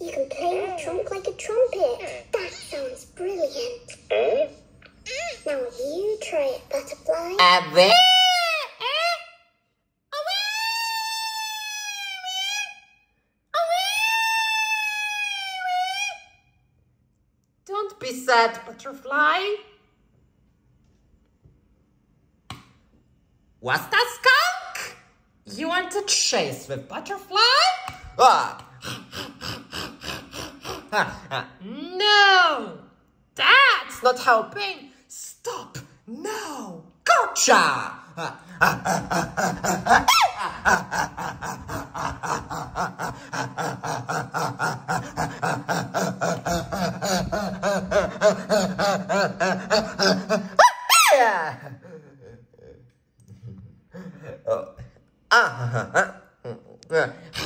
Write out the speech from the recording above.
You can play your trunk like a trumpet. That sounds brilliant. Now you try it, butterfly. Away! Don't be sad, butterfly. What's that skunk? You want to chase with butterfly? Ah. no! That's not helping! Stop! No! Gotcha! Ah,